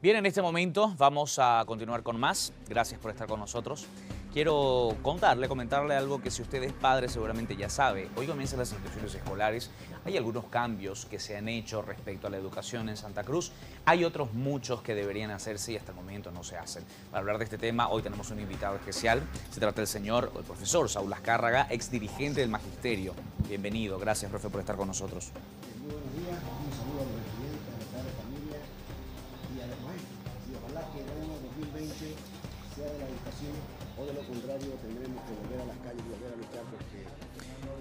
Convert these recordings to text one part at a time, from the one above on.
Bien, en este momento vamos a continuar con más. Gracias por estar con nosotros. Quiero contarle, comentarle algo que si usted es padre seguramente ya sabe. Hoy comienzan las inscripciones escolares. Hay algunos cambios que se han hecho respecto a la educación en Santa Cruz. Hay otros muchos que deberían hacerse y hasta el momento no se hacen. Para hablar de este tema, hoy tenemos un invitado especial. Se trata del señor, el profesor Saúl Azcárraga, ex dirigente del Magisterio. Bienvenido. Gracias, profe, por estar con nosotros. Tendremos que volver a las calles y volver a.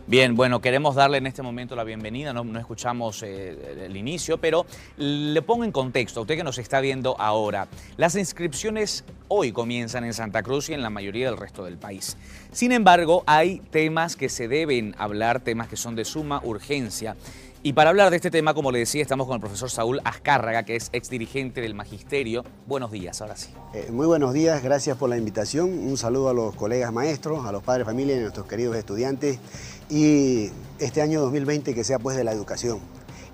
Bien, bueno, queremos darle en este momento la bienvenida, no, no escuchamos eh, el inicio, pero le pongo en contexto, a usted que nos está viendo ahora, las inscripciones hoy comienzan en Santa Cruz y en la mayoría del resto del país. Sin embargo, hay temas que se deben hablar, temas que son de suma urgencia. Y para hablar de este tema, como le decía, estamos con el profesor Saúl Azcárraga, que es ex dirigente del Magisterio. Buenos días, ahora sí. Eh, muy buenos días, gracias por la invitación. Un saludo a los colegas maestros, a los padres de familia y a nuestros queridos estudiantes. Y este año 2020 que sea pues de la educación.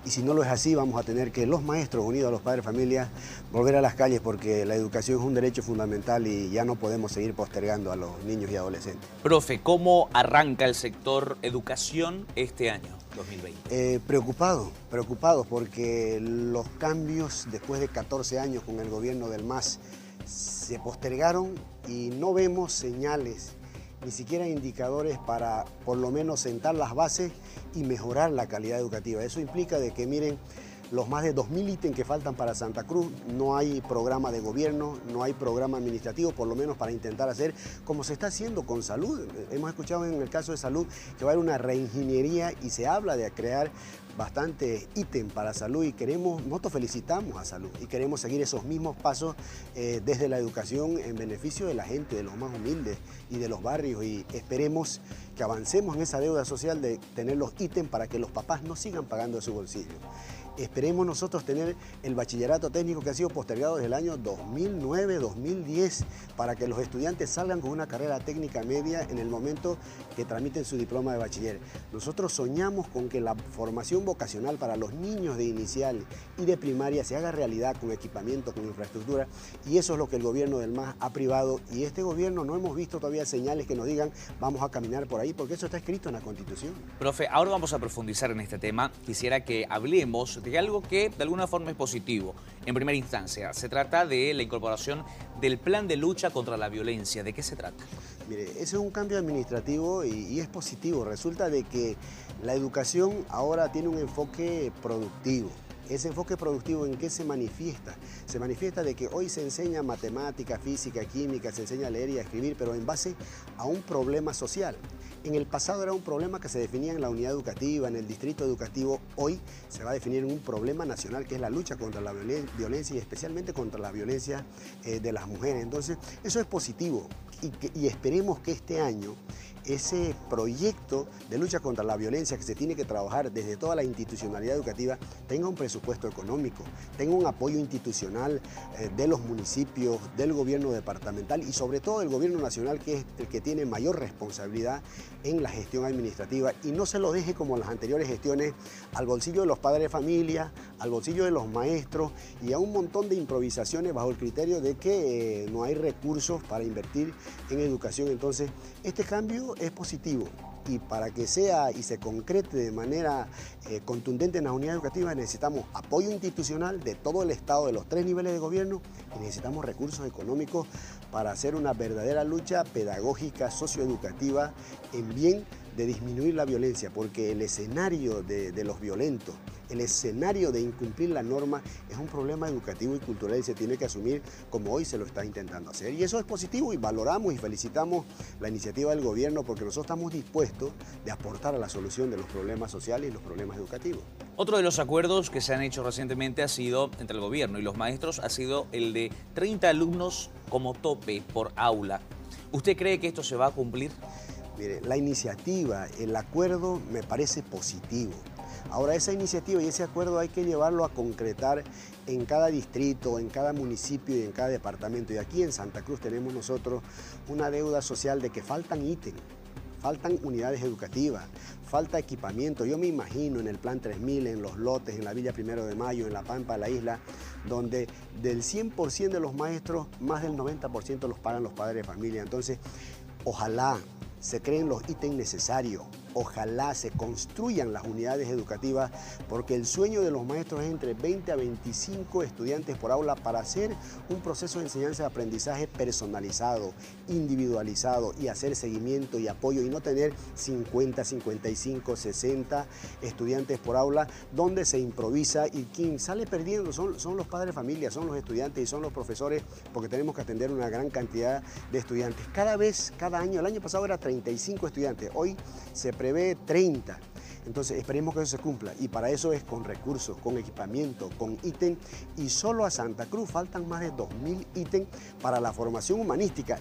Y si no lo es así, vamos a tener que los maestros, unidos a los padres de familia, volver a las calles porque la educación es un derecho fundamental y ya no podemos seguir postergando a los niños y adolescentes. Profe, ¿cómo arranca el sector educación este año, 2020? Eh, preocupado, preocupado porque los cambios después de 14 años con el gobierno del MAS se postergaron y no vemos señales ni siquiera indicadores para por lo menos sentar las bases y mejorar la calidad educativa. Eso implica de que miren los más de 2.000 ítems que faltan para Santa Cruz, no hay programa de gobierno, no hay programa administrativo, por lo menos para intentar hacer como se está haciendo con salud. Hemos escuchado en el caso de salud que va a haber una reingeniería y se habla de crear bastante ítem para salud y queremos, nosotros felicitamos a salud y queremos seguir esos mismos pasos eh, desde la educación en beneficio de la gente, de los más humildes y de los barrios y esperemos que avancemos en esa deuda social de tener los ítems para que los papás no sigan pagando de su bolsillo. Esperemos nosotros tener el bachillerato técnico que ha sido postergado desde el año 2009-2010 para que los estudiantes salgan con una carrera técnica media en el momento que tramiten su diploma de bachiller. Nosotros soñamos con que la formación vocacional para los niños de inicial y de primaria se haga realidad con equipamiento, con infraestructura y eso es lo que el gobierno del MAS ha privado y este gobierno no hemos visto todavía señales que nos digan vamos a caminar por ahí porque eso está escrito en la Constitución. Profe, ahora vamos a profundizar en este tema. Quisiera que hablemos de algo que de alguna forma es positivo. En primera instancia, se trata de la incorporación del plan de lucha contra la violencia. ¿De qué se trata? Mire, ese es un cambio administrativo y, y es positivo. Resulta de que la educación ahora tiene un enfoque productivo. Ese enfoque productivo en qué se manifiesta? Se manifiesta de que hoy se enseña matemática, física, química, se enseña a leer y a escribir, pero en base a un problema social. En el pasado era un problema que se definía en la unidad educativa, en el distrito educativo. Hoy se va a definir en un problema nacional que es la lucha contra la violencia y especialmente contra la violencia eh, de las mujeres. Entonces, eso es positivo y, esperemos que este año ese proyecto de lucha contra la violencia que se tiene que trabajar desde toda la institucionalidad educativa tenga un presupuesto económico, tenga un apoyo institucional eh, de los municipios, del gobierno departamental y sobre todo del gobierno nacional que es el que tiene mayor responsabilidad en la gestión administrativa y no se lo deje como las anteriores gestiones al bolsillo de los padres de familia, al bolsillo de los maestros y a un montón de improvisaciones bajo el criterio de que eh, no hay recursos para invertir en educación. Entonces, este cambio es positivo. Y para que sea y se concrete de manera eh, contundente en la unidad educativa necesitamos apoyo institucional de todo el Estado, de los tres niveles de gobierno y necesitamos recursos económicos para hacer una verdadera lucha pedagógica, socioeducativa en bien de disminuir la violencia, porque el escenario de, los violentos, el escenario de incumplir la norma es un problema educativo y cultural y se tiene que asumir como hoy se lo está intentando hacer. Y eso es positivo y valoramos y felicitamos la iniciativa del gobierno porque nosotros estamos dispuestos de aportar a la solución de los problemas sociales y los problemas educativos. Otro de los acuerdos que se han hecho recientemente ha sido, entre el gobierno y los maestros, ha sido el de 30 alumnos como tope por aula. ¿Usted cree que esto se va a cumplir? Mire, la iniciativa, el acuerdo me parece positivo. Ahora esa iniciativa y ese acuerdo hay que llevarlo a concretar en cada distrito, en cada municipio y en cada departamento. Y aquí en Santa Cruz tenemos nosotros una deuda social de que faltan ítems faltan unidades educativas, falta equipamiento. Yo me imagino en el Plan 3000, en los lotes, en la Villa Primero de Mayo, en La Pampa, la isla, donde del 100% de los maestros, más del 90% los pagan los padres de familia. Entonces, ojalá se creen los ítems necesarios, ojalá se construyan las unidades educativas, porque el sueño de los maestros es entre 20 a 25 estudiantes por aula para hacer un proceso de enseñanza y aprendizaje personalizado, individualizado y hacer seguimiento y apoyo y no tener 50, 55, 60 estudiantes por aula donde se improvisa y quien sale perdiendo son, son los padres de familia, son los estudiantes y son los profesores porque tenemos que atender una gran cantidad de estudiantes. Cada vez, cada año, el año pasado era 35 estudiantes, hoy se prevé 30. Entonces esperemos que eso se cumpla y para eso es con recursos, con equipamiento, con ítem y solo a Santa Cruz faltan más de 2.000 ítems para la formación humanística.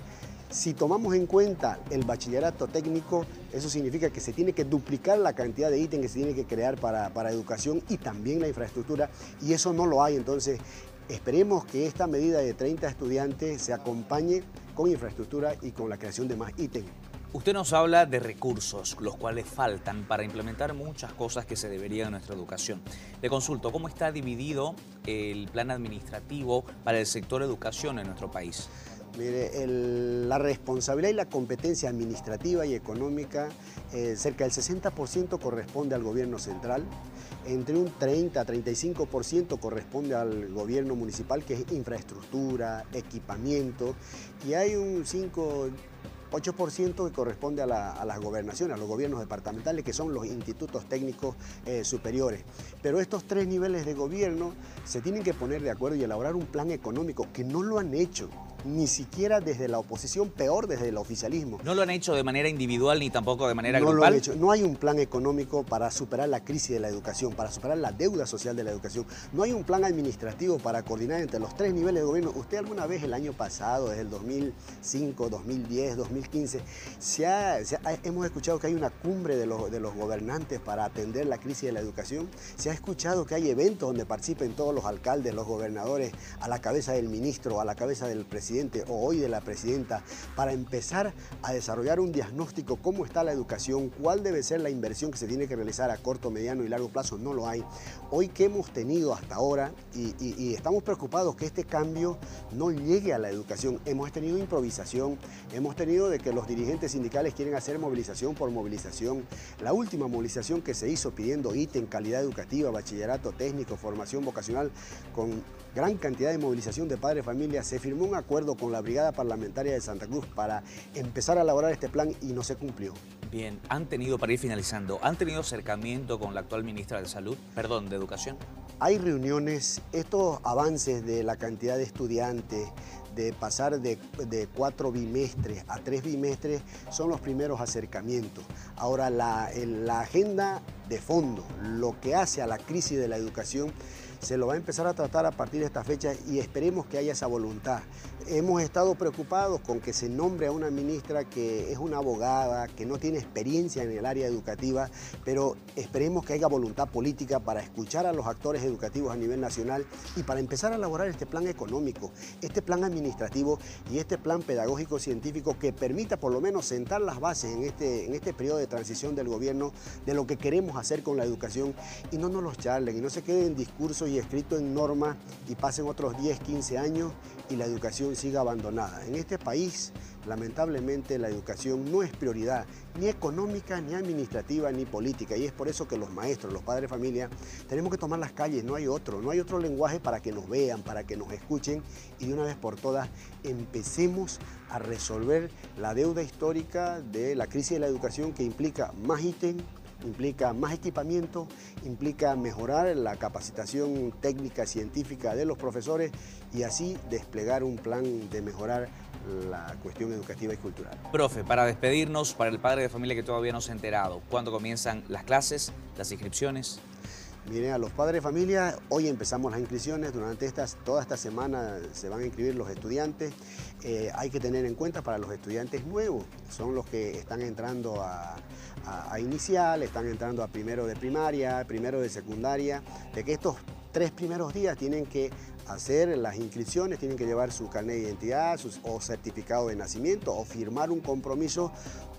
Si tomamos en cuenta el bachillerato técnico, eso significa que se tiene que duplicar la cantidad de ítems que se tiene que crear para, para educación y también la infraestructura y eso no lo hay. Entonces esperemos que esta medida de 30 estudiantes se acompañe con infraestructura y con la creación de más ítems. Usted nos habla de recursos, los cuales faltan para implementar muchas cosas que se deberían en nuestra educación. Le consulto, ¿cómo está dividido el plan administrativo para el sector educación en nuestro país? Mire, la responsabilidad y la competencia administrativa y económica, eh, cerca del 60% corresponde al gobierno central, entre un 30 a 35% corresponde al gobierno municipal, que es infraestructura, equipamiento, y hay un 5 8% que corresponde a, las gobernaciones, a los gobiernos departamentales, que son los institutos técnicos eh, superiores. Pero estos tres niveles de gobierno se tienen que poner de acuerdo y elaborar un plan económico, que no lo han hecho ni siquiera desde la oposición, peor desde el oficialismo. ¿No lo han hecho de manera individual ni tampoco de manera no Lo han hecho. No hay un plan económico para superar la crisis de la educación, para superar la deuda social de la educación. No hay un plan administrativo para coordinar entre los tres niveles de gobierno. Usted alguna vez el año pasado, desde el 2005, 2010, 2015, se hemos escuchado que hay una cumbre de los, de los gobernantes para atender la crisis de la educación. Se ha escuchado que hay eventos donde participen todos los alcaldes, los gobernadores, a la cabeza del ministro, a la cabeza del presidente o hoy de la presidenta para empezar a desarrollar un diagnóstico cómo está la educación, cuál debe ser la inversión que se tiene que realizar a corto, mediano y largo plazo, no lo hay. Hoy que hemos tenido hasta ahora y, estamos preocupados que este cambio no llegue a la educación, hemos tenido improvisación, hemos tenido de que los dirigentes sindicales quieren hacer movilización por movilización. La última movilización que se hizo pidiendo ítem, calidad educativa, bachillerato técnico, formación vocacional, con gran cantidad de movilización de padres de familia, se firmó un acuerdo con la Brigada Parlamentaria de Santa Cruz para empezar a elaborar este plan y no se cumplió. Bien, han tenido, para ir finalizando, ¿han tenido acercamiento con la actual ministra de Salud, perdón, de Educación? Hay reuniones, estos avances de la cantidad de estudiantes, de pasar de, cuatro bimestres a tres bimestres son los primeros acercamientos. Ahora, la, la agenda de fondo, lo que hace a la crisis de la educación, se lo va a empezar a tratar a partir de esta fecha y esperemos que haya esa voluntad. Hemos estado preocupados con que se nombre a una ministra que es una abogada, que no tiene experiencia en el área educativa, pero esperemos que haya voluntad política para escuchar a los actores educativos a nivel nacional y para empezar a elaborar este plan económico, este plan administrativo y este plan pedagógico científico que permita por lo menos sentar las bases en este, en este periodo de transición del gobierno de lo que queremos hacer con la educación y no nos los charlen y no se queden en discursos y escrito en norma y pasen otros 10, 15 años y la educación siga abandonada. En este país, lamentablemente, la educación no es prioridad, ni económica, ni administrativa, ni política. Y es por eso que los maestros, los padres de familia, tenemos que tomar las calles, no hay otro, no hay otro lenguaje para que nos vean, para que nos escuchen y de una vez por todas empecemos a resolver la deuda histórica de la crisis de la educación que implica más ítem, implica más equipamiento, implica mejorar la capacitación técnica científica de los profesores y así desplegar un plan de mejorar la cuestión educativa y cultural. Profe, para despedirnos, para el padre de familia que todavía no se ha enterado, ¿cuándo comienzan las clases, las inscripciones? Miren, a los padres de familia, hoy empezamos las inscripciones, durante estas, toda esta semana se van a inscribir los estudiantes. Eh, hay que tener en cuenta para los estudiantes nuevos, son los que están entrando a, inicial, están entrando a primero de primaria, primero de secundaria, de que estos tres primeros días tienen que hacer las inscripciones, tienen que llevar su carnet de identidad o certificado de nacimiento o firmar un compromiso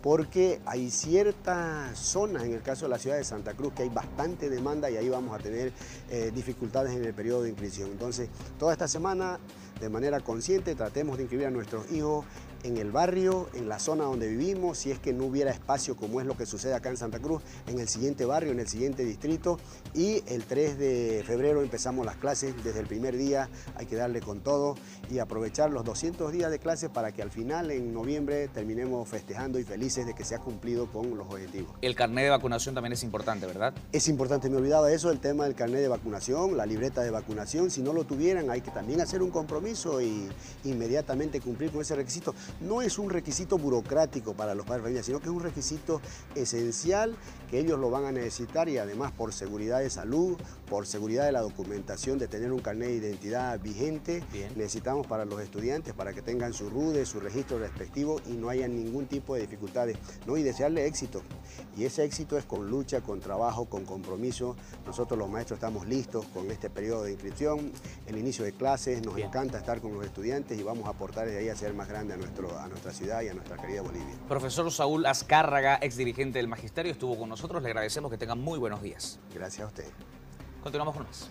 porque hay ciertas zonas, en el caso de la ciudad de Santa Cruz, que hay bastante demanda y ahí vamos a tener eh, dificultades en el periodo de inscripción. Entonces, toda esta semana, de manera consciente, tratemos de inscribir a nuestros hijos en el barrio, en la zona donde vivimos, si es que no hubiera espacio como es lo que sucede acá en Santa Cruz, en el siguiente barrio, en el siguiente distrito y el 3 de febrero empezamos las clases, desde el primer día hay que darle con todo y aprovechar los 200 días de clases para que al final en noviembre terminemos festejando y felices de que se ha cumplido con los objetivos. El carnet de vacunación también es importante, ¿verdad? Es importante, me olvidaba eso, el tema del carnet de vacunación, la libreta de vacunación, si no lo tuvieran hay que también hacer un compromiso y inmediatamente cumplir con ese requisito no es un requisito burocrático para los padres de familia, sino que es un requisito esencial que ellos lo van a necesitar y además por seguridad de salud, por seguridad de la documentación, de tener un carnet de identidad vigente, necesitamos para los estudiantes, para que tengan su RUDE, su registro respectivo y no haya ningún tipo de dificultades. ¿no? Y desearle éxito. Y ese éxito es con lucha, con trabajo, con compromiso. Nosotros los maestros estamos listos con este periodo de inscripción, el inicio de clases, nos encanta estar con los estudiantes y vamos a aportar desde ahí a ser más grande a nuestro a nuestra ciudad y a nuestra querida Bolivia. Profesor Saúl Azcárraga, ex dirigente del Magisterio, estuvo con nosotros. Le agradecemos que tengan muy buenos días. Gracias a usted. Continuamos con más.